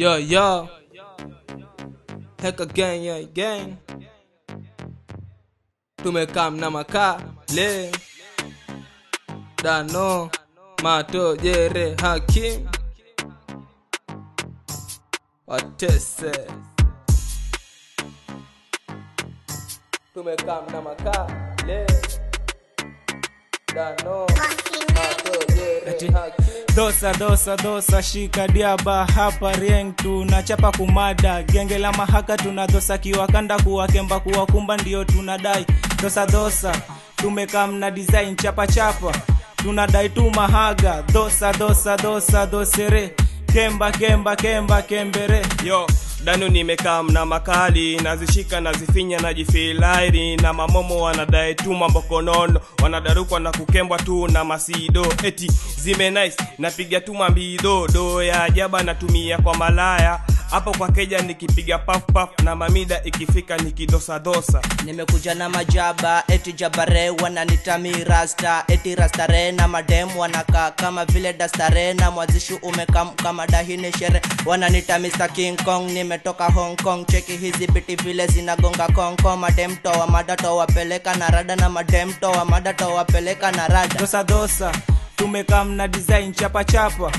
Yo, yo. Heck again, yeah, gang. Tumekaa na makaa le Dano Mato Jere Hakim. Watese. Tumekaa na makaa le Dano Mato Jere Hakim dosa dosa dosa shika diaba. Hapa rieng tunachapa kumada. Genge la mahaka tunadosa kiwakanda kuwakemba kuwakumba ndio tunadai. Dosa dosa tumekam mna design chapa chapa. Tunadai tu mahaga. Dosa dosa dosa dosere. Kemba kemba kemba kembere. Yo danu nimekaa mna makali nazishika nazifinya najifilairi na mamomo wanadai tu mambo konono. Wanadarukwa na kukembwa tu na masido. Eti zime nice napiga tu mambido. Do ya ajaba natumia kwa malaya hapo kwa keja nikipiga paf paf na mamida ikifika nikidosadosa nimekuja na majaba eti jabare wananitami rasta eti rastare na madem wanakaa kama vile dastare na mwazishi umekam kama dahini shere. Wananita Mr. King Kong nimetoka Hong Kong cheki hizi biti vile zinagonga konko madem toa mada towapeleka na rada na madem toa mada towapeleka na rada. Dosa dosa design chapa chapa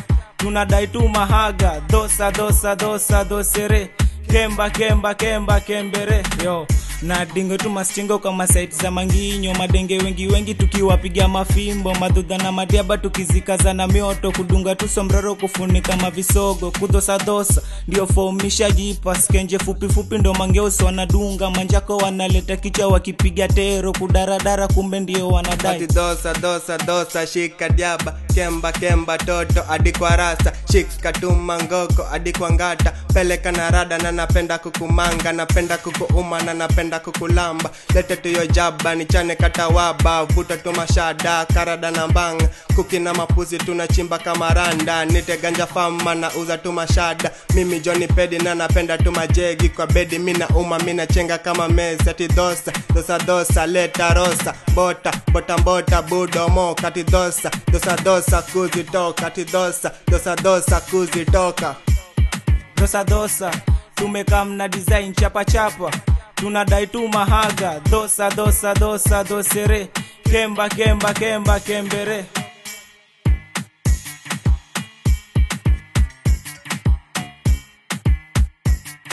tunadai tu mahaga. Dosa dosa dosa dosere. Kemba kemba kemba kembere. Yo na dingo tu mastingo kama site za manginyo. Madenge wengi wengi tukiwapiga mafimbo. Madhudha na madiaba tukizikaza na mioto. Kudunga tu sombrero kufunika mavisogo. Kudosadosa ndio fomisha jipa. Skenje fupi fupi ndo mangeusi wanadunga. Manjako wanaleta kicha wakipiga tero. Kudaradara kumbe ndio wanadai. Dosa dosa dosa shika diaba kemba kemba toto hadi kwa rasa shika tu mangoko hadi kwa ngata. Peleka na rada na napenda kukumanga napenda kukuuma na napenda kukulamba. Lete tuyo jaba nichane katawaba vuta tu mashada karada na mbanga. Kuki na mapuzi tunachimba kama randa. Nite ganja fama na uza tu mashada. Mimi joni Pedi na napenda tu majegi. Kwa bedi mina uma mina chenga kama mezi. Ati dosa dosa dosa leta rosa. Bota bota bota budomo kati dosa. Dosa dosa kuzitoka tidosa dosa dosa dosa kuzitoka. Dosa dosa tumekam na design chapa chapa. Tunadai tu mahaga dosa dosa dosa dosere. Kemba kemba kemba kembere